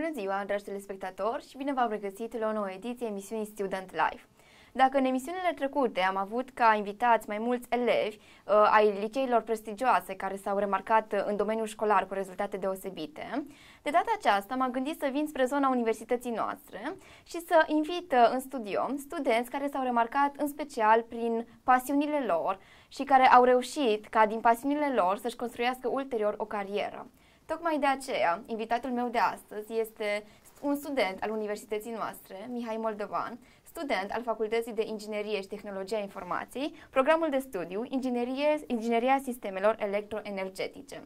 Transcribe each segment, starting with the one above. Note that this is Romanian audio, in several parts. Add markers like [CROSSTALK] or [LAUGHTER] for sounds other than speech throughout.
Bună ziua, dragi telespectatori, și bine v-am regăsit la o nouă ediție emisiunii Student Life. Dacă în emisiunile trecute am avut ca invitați mai mulți elevi uh, ai liceilor prestigioase care s-au remarcat uh, în domeniul școlar cu rezultate deosebite, de data aceasta m-am gândit să vin spre zona universității noastre și să invit uh, în studio studenți care s-au remarcat în special prin pasiunile lor și care au reușit ca din pasiunile lor să-și construiască ulterior o carieră. Tocmai de aceea, invitatul meu de astăzi este un student al universității noastre, Mihai Moldovan, student al Facultății de Inginerie și Tehnologia Informației, programul de studiu Inginerie, Ingineria Sistemelor Electroenergetice.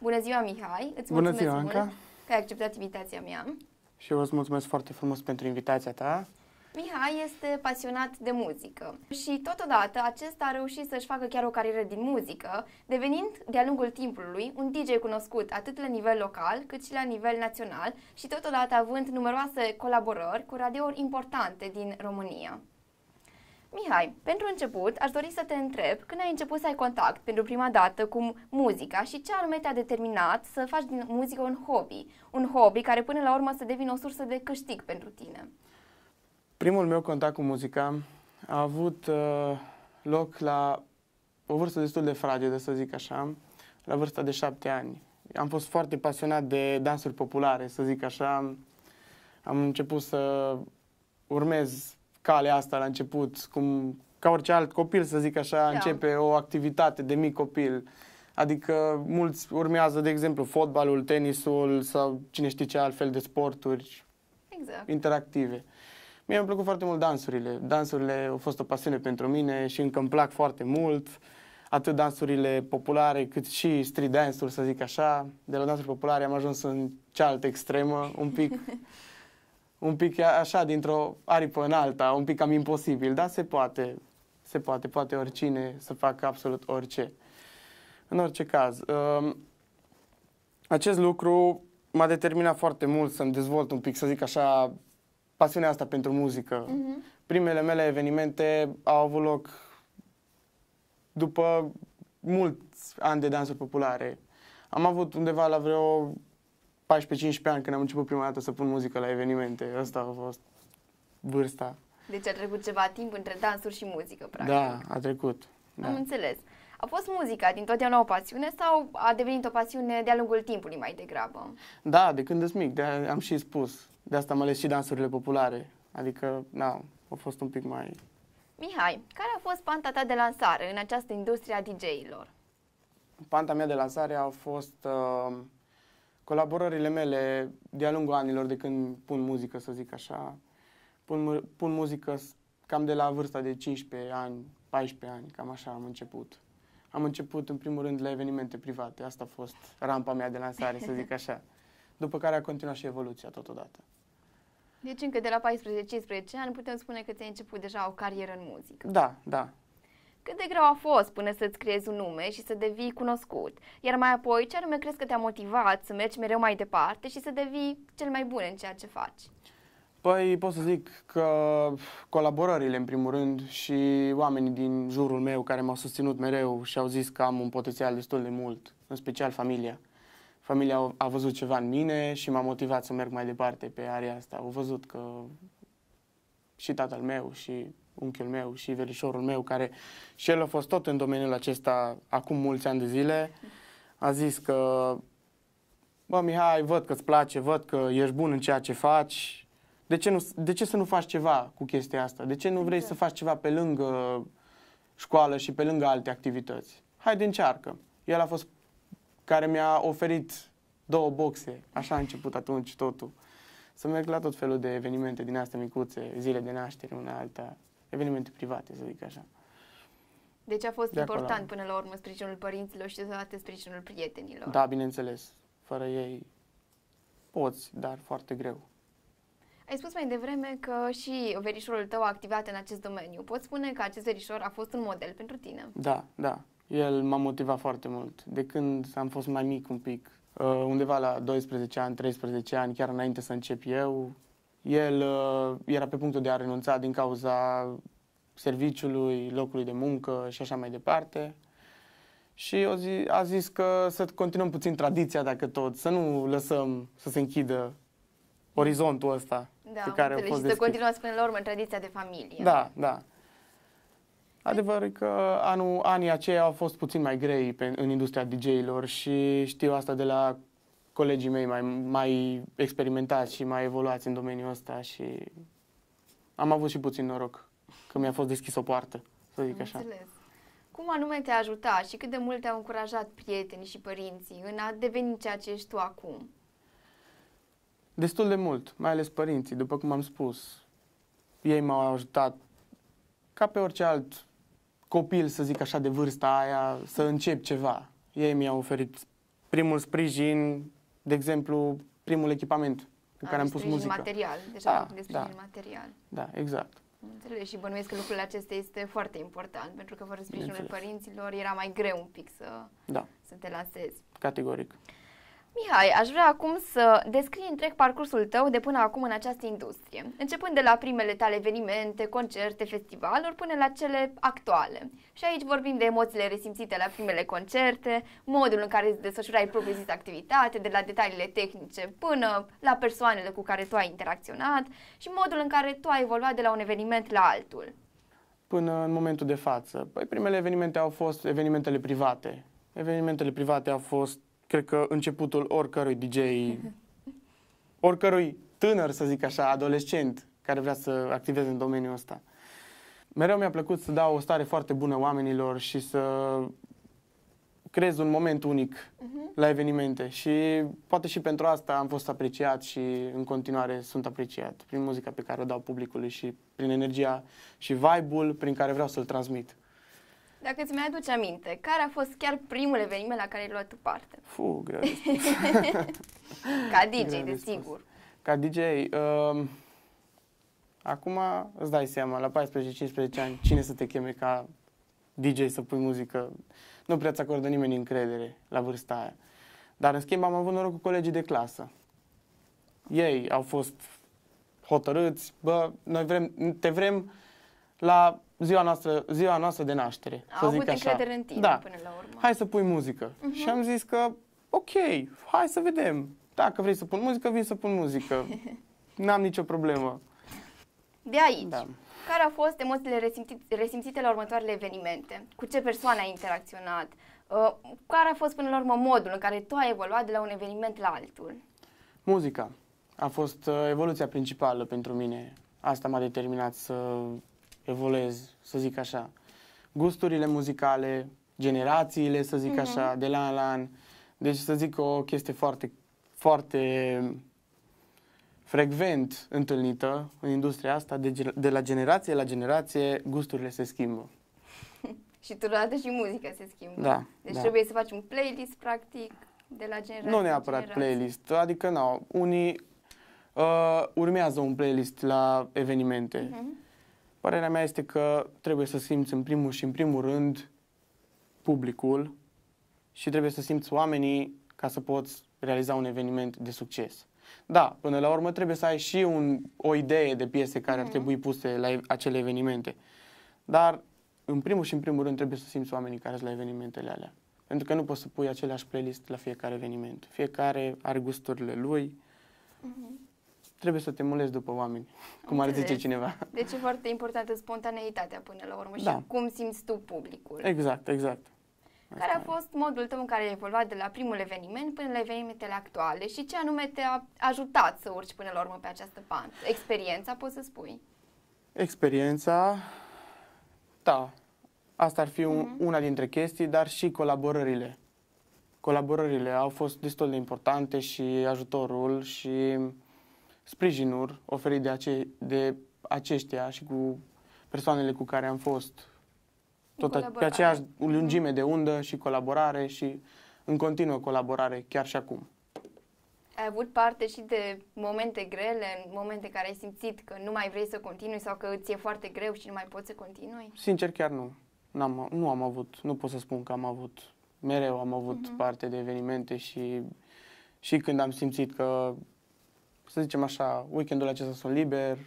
Bună ziua, Mihai! Îți Bună ziua, mult Anca. că ai acceptat invitația mea. Și eu îți mulțumesc foarte frumos pentru invitația ta. Mihai este pasionat de muzică și totodată acesta a reușit să-și facă chiar o carieră din muzică, devenind de-a lungul timpului un DJ cunoscut atât la nivel local cât și la nivel național și totodată având numeroase colaborări cu radiouri importante din România. Mihai, pentru început aș dori să te întreb când ai început să ai contact pentru prima dată cu muzica și ce anume te-a determinat să faci din muzică un hobby, un hobby care până la urmă să devină o sursă de câștig pentru tine. Primul meu contact cu muzica a avut uh, loc la o vârstă destul de fragedă, să zic așa, la vârsta de șapte ani. Am fost foarte pasionat de dansuri populare, să zic așa. Am început să urmez calea asta la început, cum ca orice alt copil, să zic așa, da. începe o activitate de mic copil. Adică mulți urmează, de exemplu, fotbalul, tenisul sau cine știe ce altfel de sporturi exact. interactive. Mie mi-au plăcut foarte mult dansurile. Dansurile au fost o pasiune pentru mine și încă îmi plac foarte mult. Atât dansurile populare cât și street dance-uri, să zic așa. De la dansuri populare am ajuns în cealaltă extremă, un pic, [LAUGHS] un pic așa, dintr-o aripă în alta, un pic cam imposibil, dar se poate. Se poate, poate oricine să facă absolut orice. În orice caz, um, acest lucru m-a determinat foarte mult să-mi dezvolt un pic, să zic așa, pasiunea asta pentru muzică. Uh-huh. Primele mele evenimente au avut loc după mulți ani de dansuri populare. Am avut undeva la vreo 14-15 ani când am început prima dată să pun muzică la evenimente. Asta a fost vârsta. Deci a trecut ceva timp între dansuri și muzică, practic. Da, a trecut. Da. Am înțeles. A fost muzica din totdeauna o pasiune sau a devenit o pasiune de-a lungul timpului mai degrabă? Da, de când sunt mic, de am și spus. De asta am ales și dansurile populare. Adică, na, a fost un pic mai... Mihai, care a fost panta ta de lansare în această industrie a DJ-ilor? Panta mea de lansare a fost uh, colaborările mele de-a lungul anilor de când pun muzică, să zic așa. Pun, pun muzică cam de la vârsta de 15 ani, 14 ani, cam așa am început. Am început în primul rând la evenimente private, asta a fost rampa mea de lansare, să zic așa. [LAUGHS] După care a continuat și evoluția totodată. Deci încă de la 14-15 ani putem spune că ți-ai început deja o carieră în muzică. Da, da. Cât de greu a fost până să-ți creezi un nume și să devii cunoscut? Iar mai apoi, ce anume crezi că te-a motivat să mergi mereu mai departe și să devii cel mai bun în ceea ce faci? Păi pot să zic că colaborările în primul rând și oamenii din jurul meu care m-au susținut mereu și au zis că am un potențial destul de mult, în special familia familia a văzut ceva în mine și m-a motivat să merg mai departe pe area asta. Au văzut că și tatăl meu și unchiul meu și verișorul meu, care și el a fost tot în domeniul acesta acum mulți ani de zile, a zis că bă, Mihai, văd că îți place, văd că ești bun în ceea ce faci, de ce, nu, de ce să nu faci ceva cu chestia asta? De ce nu vrei să faci ceva pe lângă școală și pe lângă alte activități? Haide, încearcă. El a fost care mi-a oferit două boxe. Așa a început atunci totul. Să merg la tot felul de evenimente din astea micuțe, zile de naștere, una alta, evenimente private, să zic așa. Deci a fost de important acolo. până la urmă sprijinul părinților și toate sprijinul prietenilor. Da, bineînțeles. Fără ei poți, dar foarte greu. Ai spus mai devreme că și verișorul tău a activat în acest domeniu. Poți spune că acest verișor a fost un model pentru tine? Da, da. El m-a motivat foarte mult. De când am fost mai mic un pic, uh, undeva la 12 ani, 13 ani, chiar înainte să încep eu, el uh, era pe punctul de a renunța din cauza serviciului, locului de muncă și așa mai departe. Și eu zi, a zis că să continuăm puțin tradiția dacă tot, să nu lăsăm să se închidă orizontul ăsta Da, pe care au înțeleg. fost și să deschis. continuați până la urmă în tradiția de familie. Da, da. Adevărul e că anul, anii aceia au fost puțin mai grei pe, în industria DJ-ilor și știu asta de la colegii mei mai, mai experimentați și mai evoluați în domeniul ăsta și am avut și puțin noroc că mi-a fost deschis o poartă, să zic Am așa. Înțeles. Cum anume te-a ajutat și cât de mult te-au încurajat prietenii și părinții în a deveni ceea ce ești tu acum? Destul de mult, mai ales părinții, după cum am spus. Ei m-au ajutat ca pe orice alt copil, să zic așa, de vârsta aia, să încep ceva. Ei mi-au oferit primul sprijin, de exemplu, primul echipament în care Ai am pus sprijin muzică. material, deja Da, vorbim de sprijin da. material. Da, exact. Am Înțeles și bănuiesc că lucrul acesta este foarte important, pentru că fără sprijinul Bineînțeles. părinților era mai greu un pic să, Da, să te lansezi. categoric. Mihai, aș vrea acum să descrii întreg parcursul tău de până acum în această industrie, începând de la primele tale evenimente, concerte, festivaluri, până la cele actuale. Și aici vorbim de emoțiile resimțite la primele concerte, modul în care îți desfășurai propriu-zis activitate, de la detaliile tehnice până la persoanele cu care tu ai interacționat și modul în care tu ai evoluat de la un eveniment la altul. Până în momentul de față. Păi primele evenimente au fost evenimentele private. Evenimentele private au fost, cred că, începutul oricărui DJ, [LAUGHS] oricărui tânăr, să zic așa, adolescent, care vrea să activeze în domeniul ăsta. Mereu mi-a plăcut să dau o stare foarte bună oamenilor și să creez un moment unic la evenimente și poate și pentru asta am fost apreciat și în continuare sunt apreciat prin muzica pe care o dau publicului și prin energia și vibe-ul prin care vreau să-l transmit. Dacă îți mai aduci aminte, care a fost chiar primul eveniment la care ai luat tu parte? Fu, greu de spus. Ca DJ, Greu de desigur. Ca DJ, um, acum îți dai seama, la 14-15 ani, cine să te cheme ca DJ să pui muzică? Nu prea ți acordă nimeni încredere la vârsta aia. Dar, în schimb, am avut noroc cu colegii de clasă. Ei au fost hotărâți, bă, noi vrem, te vrem la ziua noastră, ziua noastră de naștere, Au să zic avut așa. încredere în tine da. până la urmă. hai să pui muzică. Mhm. Și am zis că, ok, hai să vedem. Dacă vrei să pun muzică, vin să pun muzică. [LAUGHS] N-am nicio problemă. De aici, Da. care au fost emoțiile resimțite, resimțite la următoarele evenimente? Cu ce persoane ai interacționat? Uh, care a fost până la urmă modul în care tu ai evoluat de la un eveniment la altul? Muzica a fost uh, evoluția principală pentru mine. Asta m-a determinat să evoluez, să zic așa. Gusturile muzicale, generațiile, să zic Mhm. așa, de la an la an. Deci să zic o chestie foarte, foarte frecvent întâlnită în industria asta, de, ge- de la generație la generație, gusturile se schimbă. [LAUGHS] Și totodată și muzica se schimbă. Da, Deci da. trebuie să faci un playlist, practic, de la generație Nu la neapărat generație. playlist, adică nu, unii uh, urmează un playlist la evenimente. Mhm. Părerea mea este că trebuie să simți în primul și în primul rând publicul și trebuie să simți oamenii ca să poți realiza un eveniment de succes. Da, până la urmă trebuie să ai și un, o idee de piese care ar Mhm. trebui puse la ev- acele evenimente. Dar, în primul și în primul rând, trebuie să simți oamenii care sunt la evenimentele alea. Pentru că nu poți să pui același playlist la fiecare eveniment. Fiecare are gusturile lui. Mhm. Trebuie să te mulezi după oameni, [LAUGHS] cum ar zice Înțeles. cineva. Deci e foarte importantă spontaneitatea până la urmă și Da. cum simți tu publicul. Exact, exact. Care a Asta e. fost modul tău în care ai evoluat de la primul eveniment până la evenimentele actuale și ce anume te-a ajutat să urci până la urmă pe această pantă? Experiența, poți să spui? Experiența, da, asta ar fi un, Mhm. una dintre chestii, dar și colaborările. Colaborările au fost destul de importante și ajutorul și sprijinul oferit de, ace- de aceștia și cu persoanele cu care am fost. Tot a- pe Colaborare. aceeași lungime de undă și colaborare și în continuă colaborare, chiar și acum. Ai avut parte și de momente grele, momente în care ai simțit că nu mai vrei să continui sau că îți e foarte greu și nu mai poți să continui? Sincer, chiar nu. N-am, nu am avut, nu pot să spun că am avut. Mereu am avut Mhm. parte de evenimente și, și când am simțit că, să zicem așa, weekendul acesta sunt liber,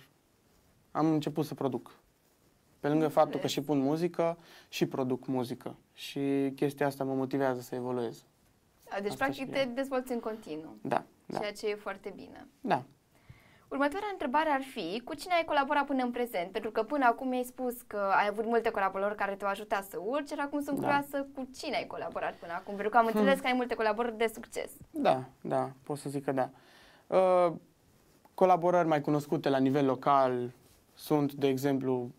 am început să produc. Pe lângă faptul că Înțeles. și pun muzică, și produc muzică. Și chestia asta mă motivează să evoluez. A, Deci, Asta practic, și te eu. dezvolți în continuu, Da, da, ceea ce e foarte bine. da. Următoarea întrebare ar fi, cu cine ai colaborat până în prezent? Pentru că până acum mi-ai spus că ai avut multe colaborări care te-au ajutat să urci, iar acum sunt Da. curioasă cu cine ai colaborat până acum, pentru că am înțeles că ai multe colaborări de succes. Da, da, pot să zic că da. Uh, colaborări mai cunoscute la nivel local sunt, de exemplu,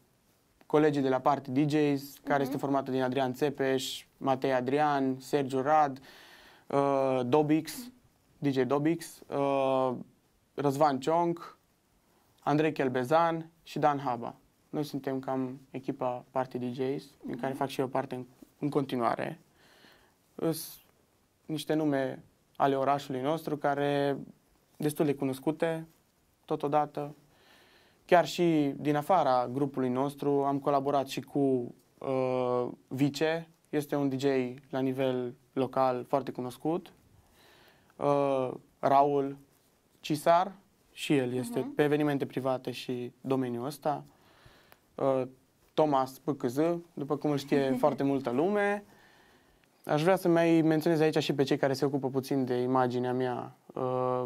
colegii de la Party DJs, care este formată din Adrian Țepeș, Matei Adrian, Sergiu Rad, uh, Dobix, DJ Dobix, uh, Răzvan Cionc, Andrei Chelbezan și Dan Haba. Noi suntem cam echipa Party DJs, din care fac și eu parte în, în continuare. Îs niște nume ale orașului nostru care destul de cunoscute totodată. Chiar și din afara grupului nostru am colaborat și cu uh, Vice, este un DJ la nivel local foarte cunoscut. Uh, Raul Cisar, și el este Mhm. pe evenimente private și domeniul ăsta. Uh, Thomas PCZ, după cum îl știe [LAUGHS] foarte multă lume. Aș vrea să mai menționez aici și pe cei care se ocupă puțin de imaginea mea uh,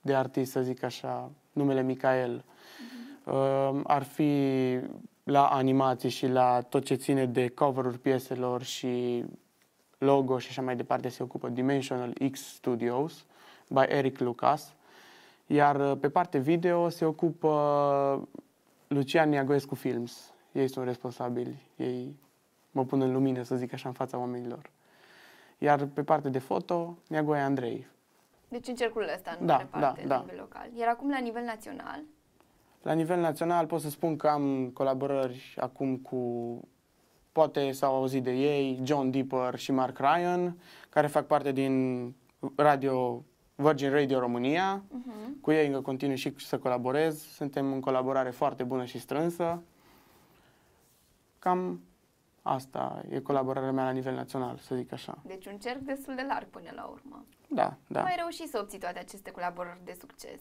de artist, să zic așa, numele Micael. Uh, Ar fi la animații și la tot ce ține de cover-uri pieselor și logo și așa mai departe se ocupă Dimensional X Studios by Eric Lucas. Iar uh, pe parte video se ocupă Lucian Niagoescu Films. Ei sunt responsabili, ei mă pun în lumină, să zic așa, în fața oamenilor. Iar pe parte de foto, Neagoe Andrei. Deci în cercul ăsta, în Da, mare parte, da, la da. nivel local. Iar acum la nivel național, La nivel național pot să spun că am colaborări acum cu, poate s-au auzit de ei, John Deeper și Mark Ryan, care fac parte din Radio Virgin Radio România. uh-huh. Cu ei încă continui și să colaborez. Suntem în colaborare foarte bună și strânsă. Cam asta e colaborarea mea la nivel național, să zic așa. deci un cerc destul de larg până la urmă. Da, da. Cum ai reușit să obții toate aceste colaborări de succes?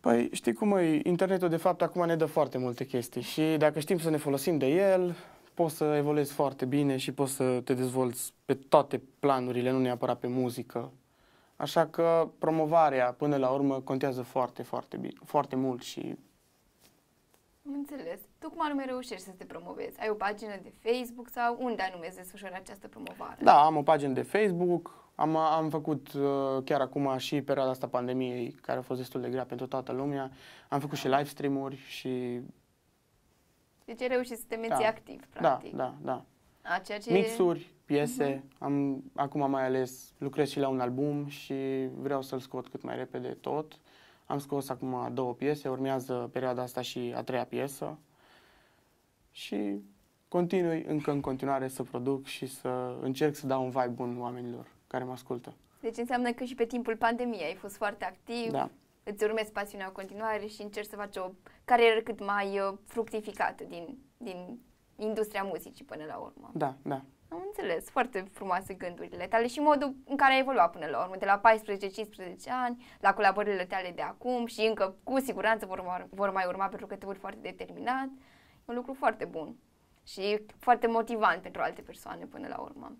Păi știi cum e, internetul de fapt acum ne dă foarte multe chestii și dacă știm să ne folosim de el, poți să evoluezi foarte bine și poți să te dezvolți pe toate planurile, nu neapărat pe muzică. Așa că promovarea până la urmă contează foarte, foarte, bine, foarte mult și Am înțeles. Tu cum anume reușești să te promovezi? Ai o pagină de Facebook sau unde anume îți desfășori această promovare? Da, am o pagină de Facebook, am, am făcut uh, chiar acum și perioada asta pandemiei, care a fost destul de grea pentru toată lumea, am făcut și live stream-uri și Deci ai reușit să te menții Da. activ, da, practic. da, da. A, ceea ce Mixuri, piese, am, acum mai ales lucrez și la un album și vreau să-l scot cât mai repede tot. Am scos acum două piese, urmează perioada asta și a treia piesă și continui încă în continuare să produc și să încerc să dau un vibe bun oamenilor care mă ascultă. Deci înseamnă că și pe timpul pandemiei ai fost foarte activ, Da, îți urmezi pasiunea în continuare și încerci să faci o carieră cât mai uh, fructificată din, din industria muzicii până la urmă. da, da. Am înțeles, foarte frumoase gândurile tale și modul în care ai evoluat până la urmă, de la 14-15 ani, la colaborările tale de acum și încă cu siguranță vor, mai- vor mai urma pentru că te văd foarte determinat. E un lucru foarte bun și foarte motivant pentru alte persoane până la urmă.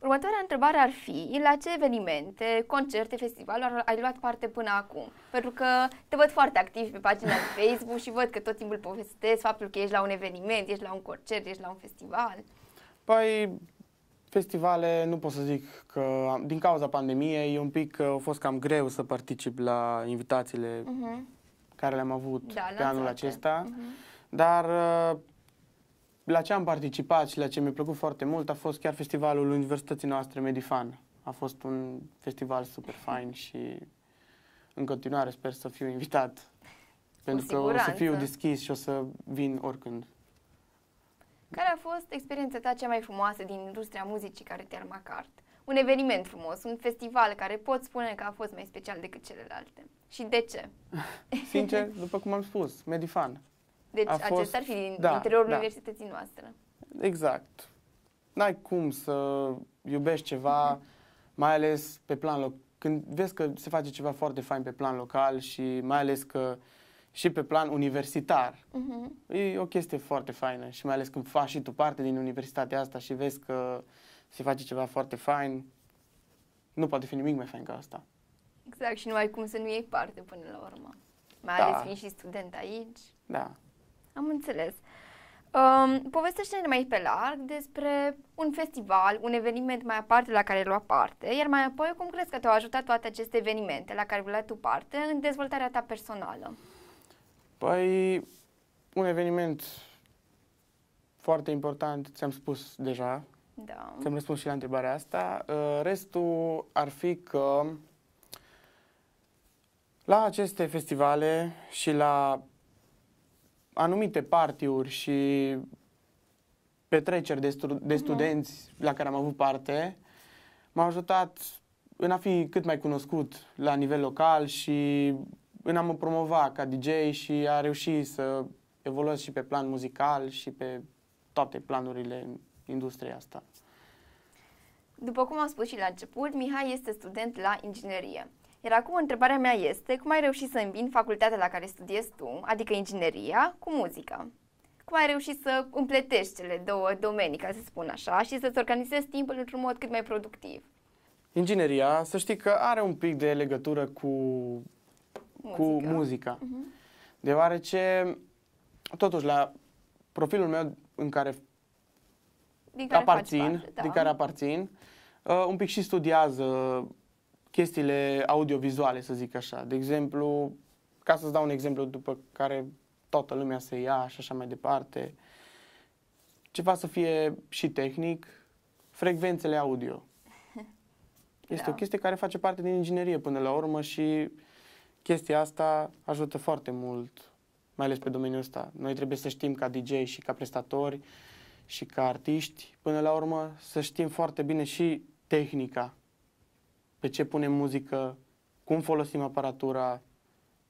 Următoarea întrebare ar fi, la ce evenimente, concerte, festivaluri ai luat parte până acum? Pentru că te văd foarte activ pe pagina de Facebook și văd că tot timpul povestesc faptul că ești la un eveniment, ești la un concert, ești la un festival. Păi, festivale, nu pot să zic că din cauza pandemiei, un pic uh, a fost cam greu să particip la invitațiile Uh-huh. care le-am avut Da, pe anul lansate. acesta. Uh-huh. Dar uh, la ce am participat și la ce mi-a plăcut foarte mult a fost chiar festivalul Universității noastre Medifan. A fost un festival super fain și în continuare sper să fiu invitat. Pentru că o să siguranță. fiu deschis și o să vin oricând. Care a fost experiența ta cea mai frumoasă din industria muzicii care te-a marcat? Un eveniment frumos, un festival care pot spune că a fost mai special decât celelalte. Și de ce? [LAUGHS] Sincer, după cum am spus, Medifan. Deci A fost- acesta ar fi din da, interiorul da. universității noastre. Exact. N-ai cum să iubești ceva, mai ales pe plan local. Când vezi că se face ceva foarte fain pe plan local și mai ales că și pe plan universitar, Uh-huh. e o chestie foarte faină și mai ales când faci și tu parte din universitatea asta și vezi că se face ceva foarte fain, nu poate fi nimic mai fain ca asta. Exact, și nu ai cum să nu iei parte până la urmă. Mai Da. ales fiind și student aici. Da. Am înțeles. Um, povestește-ne mai pe larg despre un festival, un eveniment mai aparte la care ai luat parte, iar mai apoi cum crezi că te-au ajutat toate aceste evenimente la care ai luat tu parte în dezvoltarea ta personală? Păi, un eveniment foarte important, ți-am spus deja, Da. ți-am răspuns și la întrebarea asta. Uh, Restul ar fi că la aceste festivale și la anumite partiuri și petreceri de, stu- de studenți la care am avut parte, m-au ajutat în a fi cât mai cunoscut la nivel local și în a mă promova ca DJ și a reuși să evoluez și pe plan muzical și pe toate planurile în industria asta. După cum am spus și la început, Mihai este student la inginerie. Iar acum întrebarea mea este, cum ai reușit să îmbini facultatea la care studiezi tu, adică ingineria, cu muzica? Cum ai reușit să împletești cele două domenii, ca să spun așa, și să-ți organizezi timpul într-un mod cât mai productiv? Ingineria, să știi că are un pic de legătură cu, cu muzica. Mhm. Deoarece, totuși, la profilul meu în care Din care aparțin, faci parte, da. din care aparțin, uh, un pic și studiază chestiile audiovizuale, să zic așa. De exemplu, ca să-ți dau un exemplu după care toată lumea se ia și așa mai departe, ceva să fie și tehnic, frecvențele audio. [LAUGHS] Este Da. o chestie care face parte din inginerie până la urmă și chestia asta ajută foarte mult, mai ales pe domeniul ăsta. Noi trebuie să știm ca DJ și ca prestatori și ca artiști, până la urmă, să știm foarte bine și tehnica, pe ce punem muzică, cum folosim aparatura,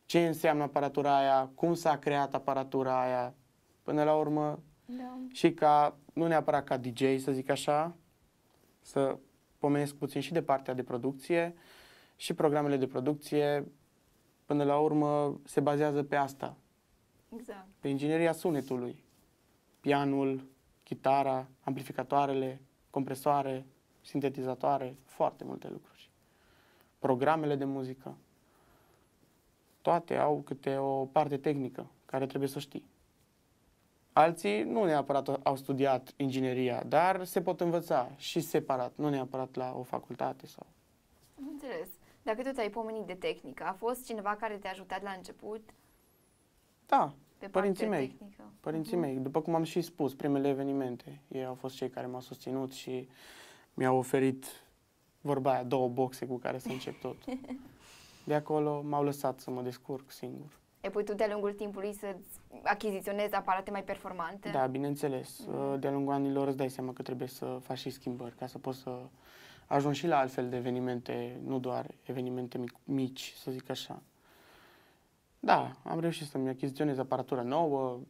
ce înseamnă aparatura aia, cum s-a creat aparatura aia, până la urmă, Da. și ca, nu neapărat ca DJ, să zic așa, să pomenesc puțin și de partea de producție și programele de producție, până la urmă, se bazează pe asta, Exact. pe ingineria sunetului, pianul, chitara, amplificatoarele, compresoare, sintetizatoare, foarte multe lucruri. Programele de muzică. Toate au câte o parte tehnică care trebuie să știi. Alții nu neapărat au studiat ingineria, dar se pot învăța și separat, nu neapărat la o facultate sau Am înțeles. Dacă tot ai pomenit de tehnică, a fost cineva care te-a ajutat la început Da, pe Părinții partea mei. tehnică? Părinții Mhm. mei, după cum am și spus, primele evenimente, ei au fost cei care m-au susținut și mi-au oferit, vorba aia, două boxe cu care să încep tot. [LAUGHS] De acolo m-au lăsat să mă descurc singur. Ai putut de-a lungul timpului să achiziționezi aparate mai performante? Da, bineînțeles, Mhm. de-a lungul anilor îți dai seama că trebuie să faci și schimbări ca să poți să ajungi și la altfel de evenimente, nu doar evenimente mic, mici, să zic așa. Da, am reușit să-mi achiziționez aparatură nouă,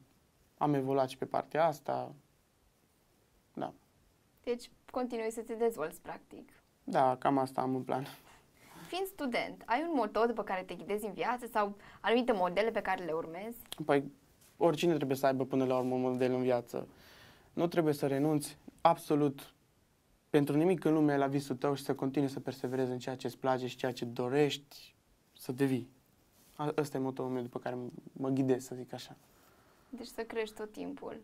am evoluat și pe partea asta, da. Deci continui să te dezvolți, practic. Da, cam asta am în plan. Fiind student, ai un moto după care te ghidezi în viață sau anumite modele pe care le urmezi? Păi, oricine trebuie să aibă până la urmă un model în viață. Nu trebuie să renunți absolut pentru nimic în lume la visul tău și să continui să perseverezi în ceea ce îți place și ceea ce dorești să devii. A- Ăsta e motoul meu după care m- mă ghidez, să zic așa. Deci să crești tot timpul.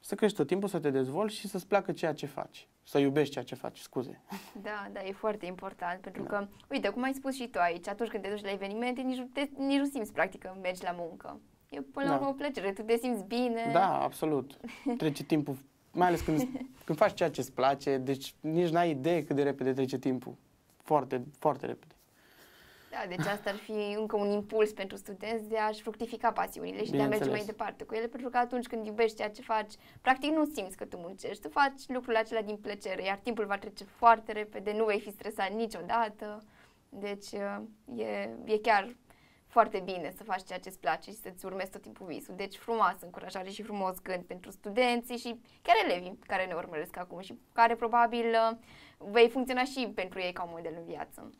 Să crești tot timpul, să te dezvolți și să-ți placă ceea ce faci. Să iubești ceea ce faci, scuze. Da, da, e foarte important pentru Da. că, uite, cum ai spus și tu aici, atunci când te duci la evenimente, nici, nu te, nici nu simți practic că mergi la muncă. E până la Da. urmă o plăcere, tu te simți bine. Da, absolut. Trece timpul, mai ales când, când faci ceea ce îți place, deci nici n-ai idee cât de repede trece timpul. Foarte, foarte repede. Da, deci asta ar fi încă un impuls pentru studenți de a-și fructifica pasiunile și de a merge Bineînțeles. mai departe cu ele, pentru că atunci când iubești ceea ce faci, practic nu simți că tu muncești, tu faci lucrul acela din plăcere, iar timpul va trece foarte repede, nu vei fi stresat niciodată, deci uh, e, e chiar foarte bine să faci ceea ce îți place și să-ți urmezi tot timpul visul. Deci frumoasă încurajare și frumos gând pentru studenții și chiar elevii care ne urmăresc acum și care probabil uh, vei funcționa și pentru ei ca un model în viață.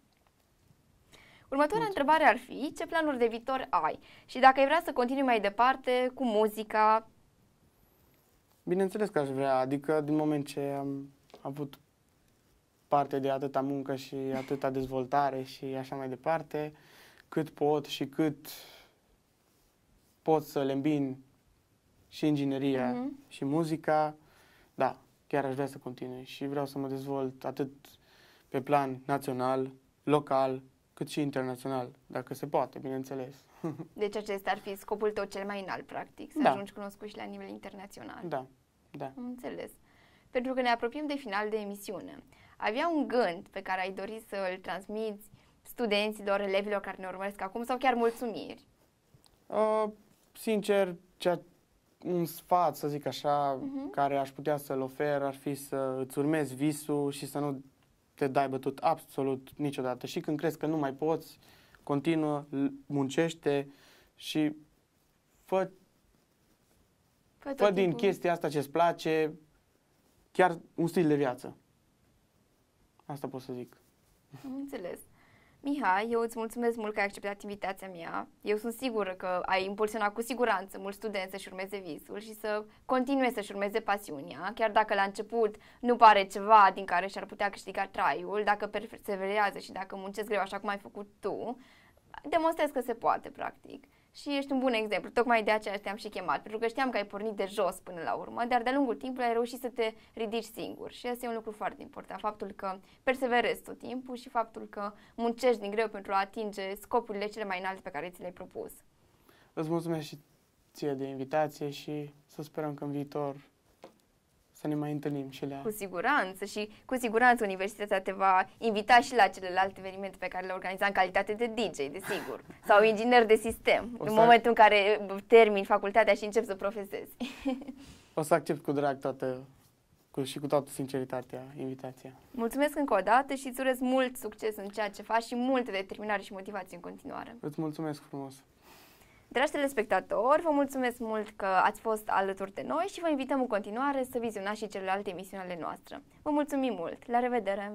Următoarea întrebare ar fi, ce planuri de viitor ai? Și dacă ai vrea să continui mai departe cu muzica, Bineînțeles că aș vrea, adică din moment ce am avut parte de atâta muncă și atâta dezvoltare și așa mai departe, cât pot și cât pot să le îmbin și ingineria Mhm. și muzica, da, chiar aș vrea să continui și vreau să mă dezvolt atât pe plan național, local, cât și internațional, dacă se poate, bineînțeles. [LAUGHS] Deci acesta ar fi scopul tău cel mai înalt, practic, să Da. ajungi cunoscut și la nivel internațional. Da, da. Am înțeles. Pentru că ne apropiem de final de emisiune. Avea un gând pe care ai dori să îl transmiți studenților, elevilor care ne urmăresc acum sau chiar mulțumiri? Uh, sincer, cea, un sfat, să zic așa, Mhm. care aș putea să-l ofer ar fi să îți urmezi visul și să nu te dai bătut absolut niciodată. Și când crezi că nu mai poți, continuă, l- muncește și fă, Fă, tot fă din timpul- chestia asta ce-ți place chiar un stil de viață. Asta pot să zic. Am înțeles. Mihai, eu îți mulțumesc mult că ai acceptat invitația mea. Eu sunt sigură că ai impulsionat cu siguranță mulți studenți să-și urmeze visul și să continue să-și urmeze pasiunea, chiar dacă la început nu pare ceva din care și-ar putea câștiga traiul, dacă perseverează și dacă muncesc greu așa cum ai făcut tu, demonstrezi că se poate, practic. Și ești un bun exemplu. Tocmai de aceea te-am și chemat, pentru că știam că ai pornit de jos până la urmă, dar de-a lungul timpului ai reușit să te ridici singur. Și asta e un lucru foarte important. Faptul că perseverezi tot timpul și faptul că muncești din greu pentru a atinge scopurile cele mai înalte pe care ți le-ai propus. Îți mulțumesc și ție de invitație și să sperăm că în viitor să ne mai întâlnim și la... Cu siguranță și cu siguranță universitatea te va invita și la celelalte evenimente pe care le organiza în calitate de DJ, desigur, sau inginer de sistem, O în să- momentul în care termini facultatea și începi să profesezi. O să accept cu drag toată, cu, și cu toată sinceritatea invitația. Mulțumesc încă o dată și îți urez mult succes în ceea ce faci și multă determinare și motivație în continuare. Îți mulțumesc frumos! Dragi telespectatori, vă mulțumesc mult că ați fost alături de noi și vă invităm în continuare să vizionați și celelalte emisiuni ale noastre. Vă mulțumim mult! La revedere!